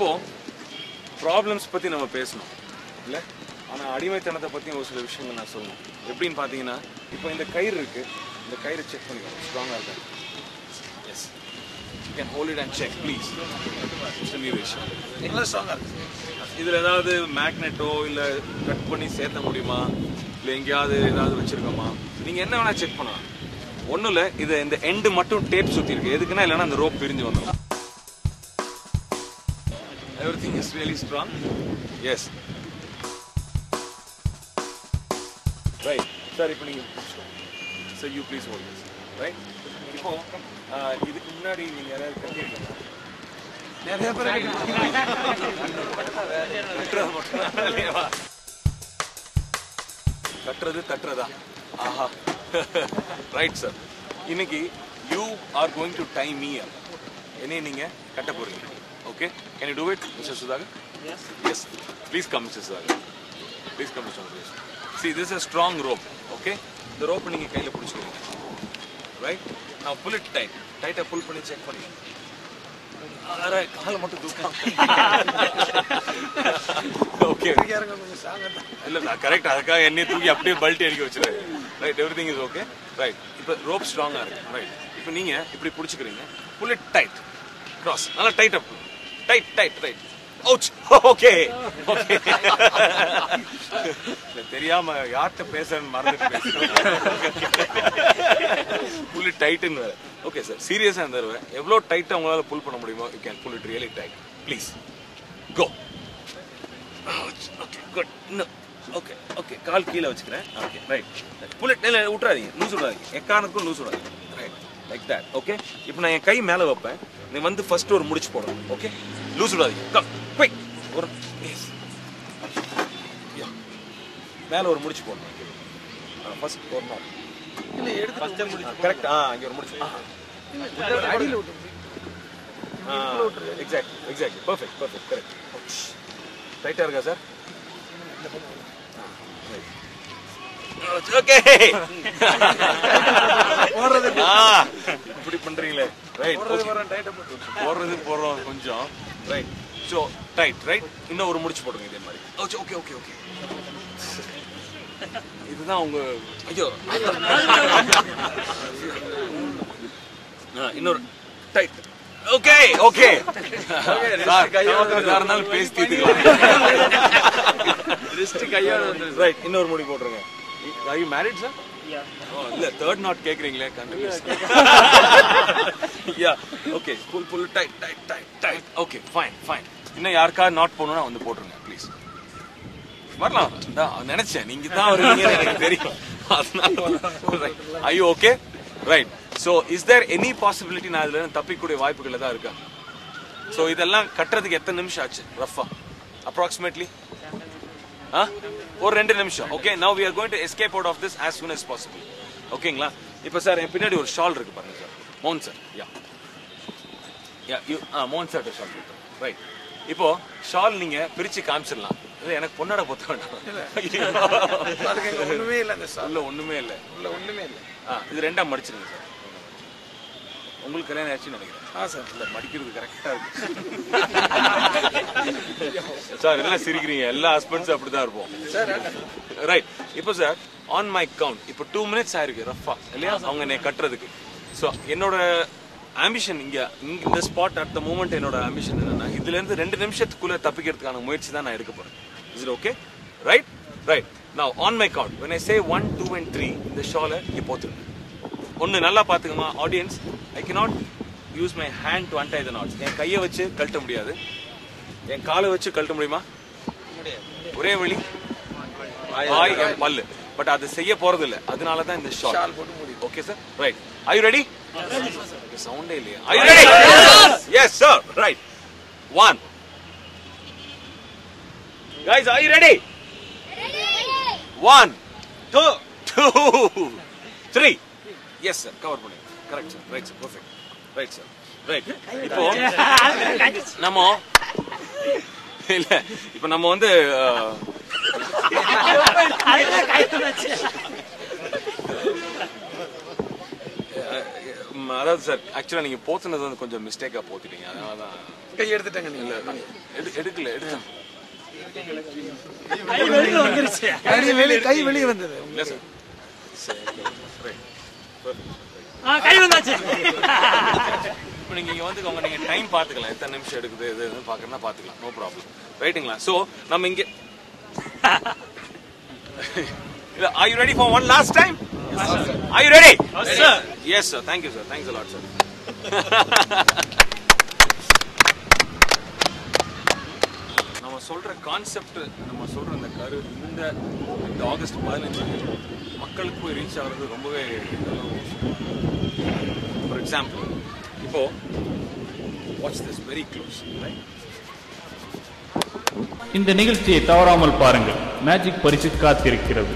இப்போ ப்ராப்ளம்ஸ் பத்தி நம்ம பேசணும். இல்ல? ஆனா அடிமைத்தனத்தை பத்தி ஒரு சில விஷயங்கள் நான் சொல்லணும். எப்படின்னு பாத்தீங்கன்னா இப்போ இந்த கயிறு இருக்கு. இந்த கயிறு செக் பண்ணிக்கணும் ஸ்ட்ராங்கா இருக்கா? Yes you can hold it and check please mister Neeresh எல்லாம் ஸ்ட்ராங்கா இருக்கு. இதுல ஏதாவது மேக்னெட்டோ இல்ல கட் பண்ணி சேர்த்த முடியுமா? இல்ல எங்கேயாவது ஏதாவது வச்சிருக்கோமா? நீங்க என்ன வேணா செக் பண்ணலாம். ஒன்றும் இல்லை இது இந்த எண்டு மட்டும் டேப் சுத்தி இருக்கு. எதுக்குன்னா இல்லைன்னா அந்த ரோப் பிரிஞ்சு வந்துடும் everything is really strong? Yes. Right. Sir இப்போ நீங்க so you please hold this. Right? இப்போ ஆஹ், இதுக்கு முன்னாடி நீங்க யாராவது கட்டியிருக்கீங்களா? நிறைய பேர் கட்டுறது தட்டுறதா? ஆஹா. ரைட் சார் இன்னைக்கு you are going to time me என்னைய நீங்க கட்ட போறீங்க okay can you do it mister Sudhakar yes please come mister Sudhakar please come mister Sudhakar see this a strong rope okay இந்த ரோப் நீங்க கையில பிடிச்சிக்கோங்க. Right நான் புல் இட் டைட் டைட்டா புல் பண்ணி செக் பண்ணி. ரைட் காலை மட்டும் தூக்கம் ஓகே கொஞ்சம் ஸ்ட்ராங்கா தான் இல்ல நான் கரெக்ட் அதுக்காக என்னைய தூக்கி அப்படியே பல்ட்டி அடிக்க வச்சிருக்காரு right everything is okay right இப்போ ரோப் ஸ்ட்ராங்கா இருக்கு. ரைட் இப்போ நீங்க இப்படி பிடிச்சிக்கிறீங்க. புல் இட் டைட் கிராஸ் நல்லா tight up tight tight right ouch okay okay தெரியாம யார்கிட்ட பேசுறேன்னு மறந்துட்டு புல் டைட்டுன்னு வேற. ஓகே சார் சீரியஸா இந்த எவ்வளோ டைட்டா உங்களால புல் பண்ண முடியுமோ you can pull it really tight please go okay good இன்னும் ஓகே ஓகே கால் கீழே வச்சுக்கிறேன். ஓகே ரைட் புல்லட் இல்லை விட்றாதீங்க லூஸ் விடாதீங்க. எக்கானுக்கும் லூஸ் விடாதீங்க. ரைட் லைக் தேட் ஓகே இப்போ நான் என் கை மேலே வைப்பேன். நீ வந்து ஃபர்ஸ்ட் ஒரு முடிச்சு போடணும். ஓகே லூஸ் விடாதீங்க கம் குயிக் ஒரு. மேலே ஒரு முடிச்சு போடணும். ஃபர்ஸ்ட் நாள் இல்ல எடுத்து கரெக்ட் ஆ இங்கே ஒரு முடிச்சு. அடியில exact exact perfect perfect correct ரைட்டாக இருக்கா சார் ஓகே இப்படி பண்றீங்களே. ரைட் போடுறது போடுறோம் கொஞ்சம். ரைட் ஸோ டைட் ரைட் இன்னும் ஒரு முடிச்சு போடுங்க இதே மாதிரி. ஓகே ஓகே ஓகே இதுதான் உங்க ஐயோ. இன்னொரு டைட் ஓகே ஓகே இருந்தாலும் பேசி தீர்த்துக்கலாம். ரைட் இன்னொரு முடி போட்டுருங்க. I you married sir oh இல்ல third knot கேக்குறீங்களே continues yeah okay pull pull tight tight tight tight okay fine fine இன்னும் யாருக்காவது நாட் போகணும்னா வந்து போட்டுருங்க ப்ளீஸ் வரலாம். நான் நினைச்சேன். நீங்க தான் வருவீங்கன்னு எனக்கு தெரியும். அதனால ஐயோ okay right so is there any possibility நான் இதுல தப்பிக்கூடிய வாய்ப்புகள் தான் இருக்கா ஸோ இதெல்லாம் கட்டுறதுக்கு எத்தனை நிமிஷம் ஆச்சு? ரஃபா அப்ராக்சிமேட்லி ஒரு ரெண்டு நிமிஷம். Okay now we are going to escape out of this as soon as possible. ஓகேங்களா இப்போ சார் என் பின்னாடி ஒரு ஷால் இருக்கு பாருங்க சார் மோகன் sir yeah yeah you ah மோகன் சார் ஷால் ரைட் இப்போ ஷால் நீங்க பிரிச்சு காமிச்சிடலாம். இல்லை எனக்கு பொண்ணோட பொத்த வேண்டாம். ஒண்ணுமே இல்ல. ஒண்ணுமே இல்லை ஒண்ணுமே இல்ல. இது ரெண்டா மடிச்சிருங்க சார் உங்களுக்கு கல்யாணம் ஆச்சுன்னு நினைக்கிறேன். ஆ சார். இல்ல மடிக்கிறது கரெக்டா இருக்கு. சார் எல்லாம் சிரிக்கிறீங்க. எல்லா ஹஸ்பண்ட்ஸும் அப்படிதான் இருப்போம். சார் ரைட் இப்போ சார் ஆன் மை கவுண்ட் இப்போ டூ மினிட்ஸ் ஆயிருக்கு ரஃபா இல்லையா? அவங்க என்னை கட்டுறதுக்கு. ஸோ என்னோட ஆம்பிஷன் இங்க இங்க இந்த ஸ்பாட் அட் த மூமெண்ட் என்னோட ஆம்பிஷன் என்னன்னா இதுல இருந்து ரெண்டு நிமிஷத்துக்குள்ள தப்பிக்கிறதுக்கான முயற்சி தான் நான் எடுக்க போறேன். Is it okay right right நான் on my count when I say one two and three இந்த ஷாலை இங்கே போத்துருங்க. ஒன்று நல்லா பார்த்துக்கமா audience I cannot use my hand to untie the knots. என் கையை வச்சு கழட்ட முடியாது. என் காலை வச்சு கழட்ட முடியுமா? ஒரே வழி வாய் என் பல்லு. பட் அது செய்ய போறது இல்ல அதனால தான் இந்த ஷாட் ஷால் போட்டு மூடி okay sir right I you ready சவுண்டே இல்லையா. I you ready yes sir right one guys are you ready. One two two three. Yes sir. Cover பண்ணுங்க correct sir right sir perfect right sir right இப்போ நம்ம இல்ல இப்போ நம்ம வந்து அதாவது சார் ஆக்சுவலா நீங்க போத்துனது வந்து கொஞ்சம் மிஸ்டேக்கா போத்திட்டீங்க. அதனால தான் கை எடுத்துட்டேங்க நீங்க எடு எடுக்கல எடுத்தேன் கை வெளியே கை வெளியே வந்தது. இல்ல சார் சரி. ரைட் கை வந்தாச்சு. இப்போ நீங்க இங்க வந்துக்கோங்க நீங்க டைம் பாத்துக்கலாம் எத்தனை நிமிஷம் எடுக்குது எது எதுன்னு பாக்கறதுனா பாத்துக்கலாம் நோ ப்ராப்ளம் ரைட்டுங்களா சோ நம்ம இங்க இல்ல are you ready for one last time are you ready. Yes sir thank you sir thanks lot sir சொல்கிற சொல்ற கான்செப்ட் நம்ம சொல்ற அந்த கரு இந்த இந்த ஆகஸ்ட் பதினஞ்சு மக்களுக்கு போய் ரீச் ஆகிறது ரொம்பவே ஃபார் எக்ஸாம்பிள் இப்போ வாட்ச் திஸ் வெரி க்ளோஸ் இந்த நிகழ்ச்சியை தவறாமல் பாருங்கள். மேஜிக் பரிசு காத்திருக்கிறது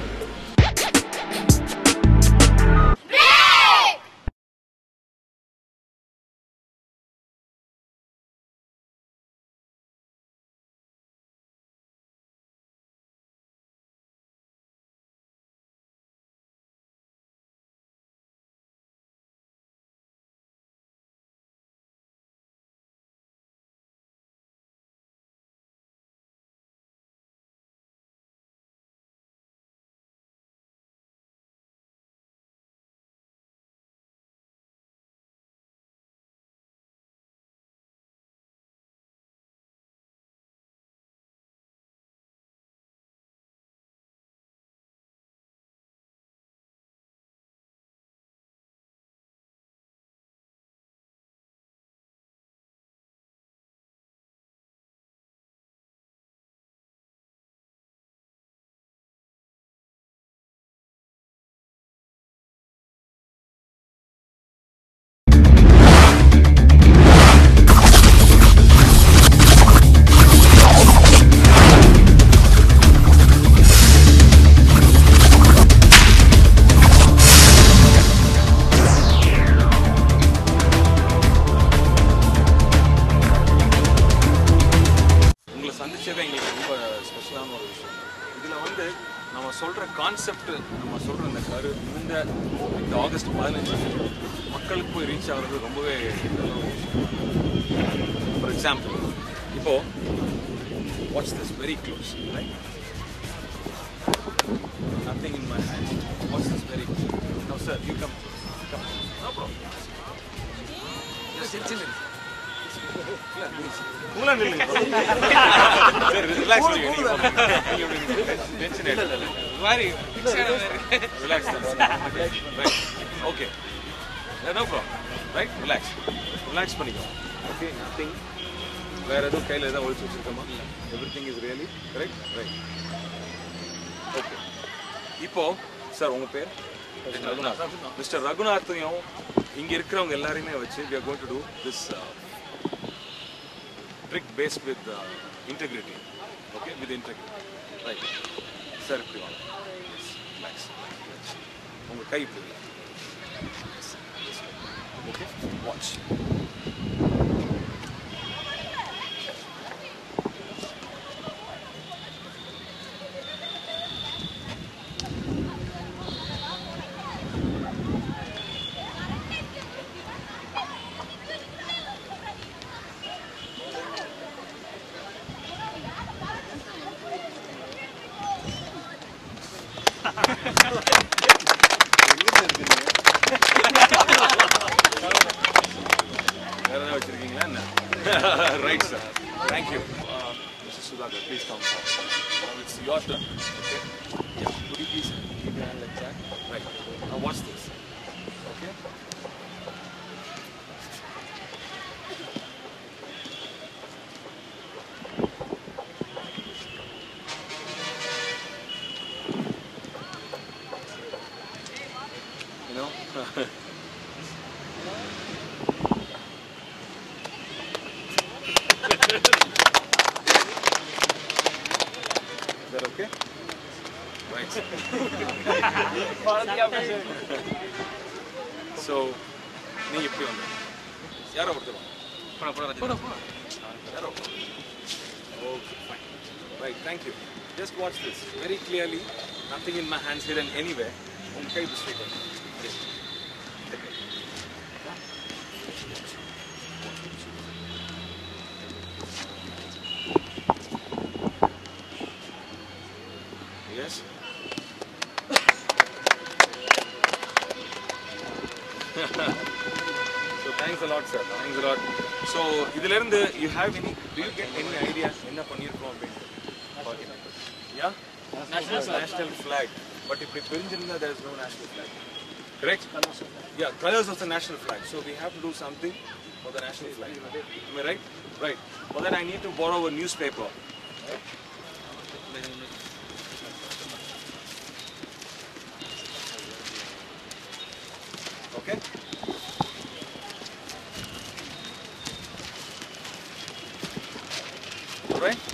மக்களுக்கு போய் ரீச் ஆகுறது ரொம்பவே ஃபார் எக்ஸாம்பிள் இப்போ watch this very close right nothing in my hand watch this very no sir you come come no problem உங்களை நில்லுங்க சரி ரிலாக்ஸ் டென்ஷன் எடுக்கல மாதிரி relax right okay no problem right relax relax பண்ணிக்கோ. Okay nothing வேற எதுவும் கையில் எதாவது ஒழிச்சு வச்சிருக்கோமா? Everything is really right right okay இப்போ சார் உங்க பேர்? ரகுநாத். மிஸ்டர் ரகுநாத்தையும் இங்க இருக்கிறவங்க எல்லாரையுமே வச்சு we are going to do this uh, trick based with uh, integrity. Okay with integrity. Right. Sir இப்படி வாங்க. Yes, relax. relax. உங்க கை இப்படி ஓகே வாட்ச் வேற right, sir. Thank you. Uh, Mrs. Sudhakar, please come. Now it's your turn. Okay? Yeah. Would you please keep your hand like that? Thank you. Just watch this very clearly. Nothing in my hands hidden anywhere. Um, okay, this way. Yes. So thanks a lot sir, thanks a lot. So இதிலிருந்து you have any, do you get any idea என்ன பண்ணியிருக்கோம் அப்படின்னு yeah? National, national, national flag. But if we build in there, there is no national flag. Correct? Colors yeah, colors of the national flag. So we have to do something for the national flag. Am I right? Right. Well, then I need to borrow a newspaper. Okay? All right?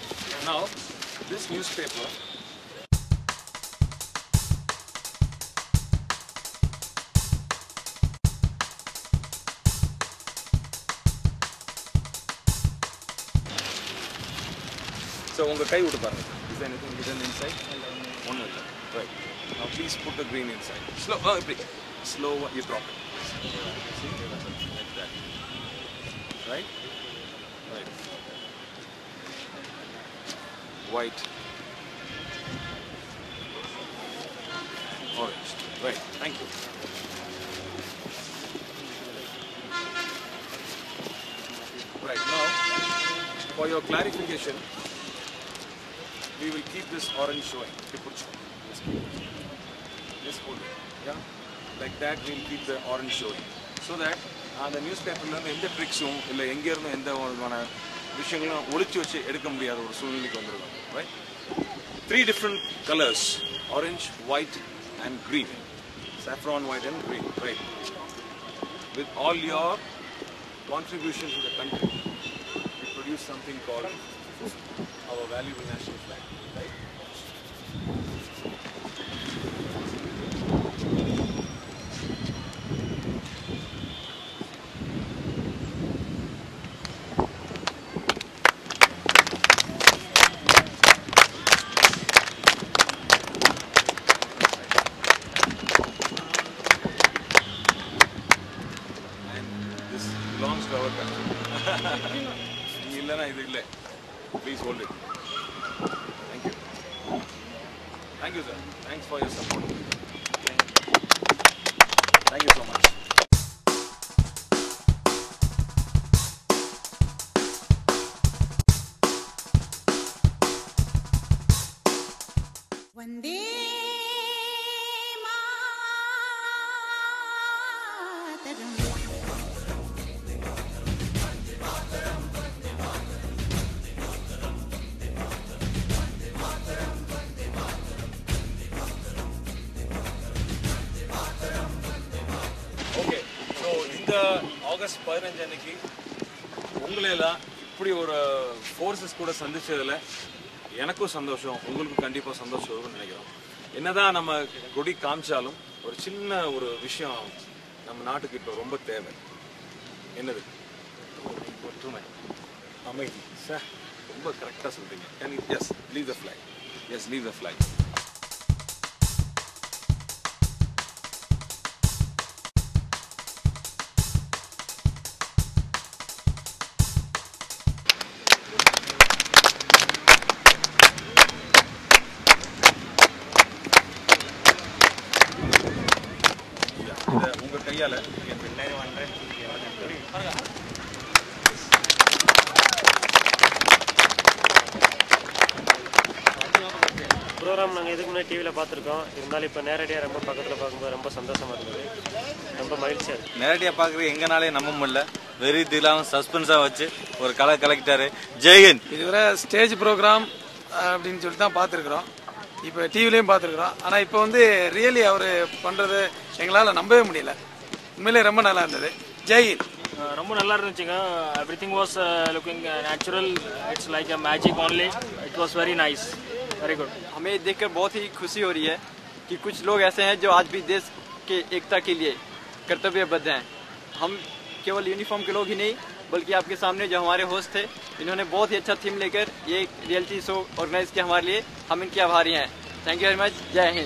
this newspaper So உங்க கை விட்டு பாருங்க. Is there anything hidden inside? ஒன்றும் இல்லை. Right. Now please put the green inside. Slow. Oh, இப்படி. Slow. You drop it. See? Like that. Right? Right. White. Orange. Right. Thank you. Right. Now, for your clarification, we will keep this orange showing. You put Just keep it. Just hold it. Yeah? Like that, we'll keep the orange showing. So that அந்த news பேப்பர்லேருந்து எந்த ட்ரிக்ஸும் இல்லை எங்கேருந்தும் எந்த விதமான விஷயங்களும் ஒளிச்சு வச்சு எடுக்க முடியாத ஒரு சூழ்நிலைக்கு வந்துருக்கும் right? Three different colors, orange, white and green. Saffron, white and green, right? With all your contribution to the country, we produce something called our valuable national flag, right? Thank you. Thank you, sir. Thanks for your support. Thank you, Thank you so much. இந்த August பதினஞ்சு அன்னைக்கு உங்களையெல்லாம் இப்படி ஒரு forces கூட சந்திச்சதுல எனக்கும் சந்தோஷம் உங்களுக்கும் கண்டிப்பாக சந்தோஷம் வரும்னு நினைக்கிறோம். என்னதான் நம்ம கொடி காமிச்சாலும் ஒரு சின்ன ஒரு விஷயம் நம்ம நாட்டுக்கு இப்போ ரொம்ப தேவை. என்னது? ஒற்றுமை. அமைதி. சார் ரொம்ப கரெக்டாக சொல்றீங்க. Yes leave the flag yes leave the flag கையால ப்ரோக்ராம் நாங்கள் இதுக்கு முன்னாடி டிவியில் பார்த்துருக்கோம். இருந்தாலும் இப்போ நேரடியாக ரொம்ப பக்கத்தில் பார்க்கும்போது ரொம்ப சந்தோஷமாக இருந்தது. ரொம்ப மகிழ்ச்சியாக இருக்குது நேரடியாக பார்க்குறது எங்கனாலே நம்ப முடியல. வெறி திலாம் சஸ்பென்ஸாக வச்சு ஒரு கலை கலெக்டர் ஜெயஹிந்த் இதுவரை ஸ்டேஜ் ப்ரோக்ராம் அப்படின்னு சொல்லிட்டு தான் பார்த்துருக்குறோம். இப்போ டிவிலையும் பார்த்துருக்குறோம். ஆனால் இப்போ வந்து ரியலி அவர் பண்ணுறது எங்களால் நம்பவே முடியல. உண்மையிலே ரொம்ப நல்லா இருந்தது ஜெயின் ரொம்ப நல்லா இருந்துச்சுங்க everything was looking natural it's like a magic only it was very nice very good हमें देखकर बहुत ही खुशी हो रही है कि कुछ लोग ऐसे हैं जो आज भी देश के एकता के लिए कर्तव्यबद्ध हैं हम केवल यूनिफॉर्म के लोग ही नहीं बल्कि आपके सामने जो हमारे होस्ट थे इन्होंने बहुत ही अच्छा थीम लेकर ये रियलिटी शो ऑर्गेनाइज किया हमारे लिए हम इनके आभारी हैं थैंक यू वेरी मच जय हिंद